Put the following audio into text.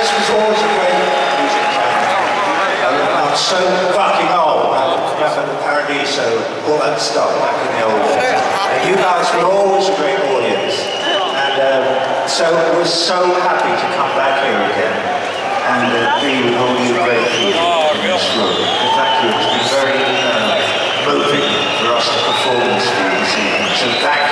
is always a great music band. I'm so fucking old. I remember the Paradiso, all that stuff back in the old days. And you guys were always a great audience. And um, so we're so happy to come back here again and uh, be with all you great people oh, in this room. And thank you. It's been very uh, moving for us to perform this this evening. So thank you.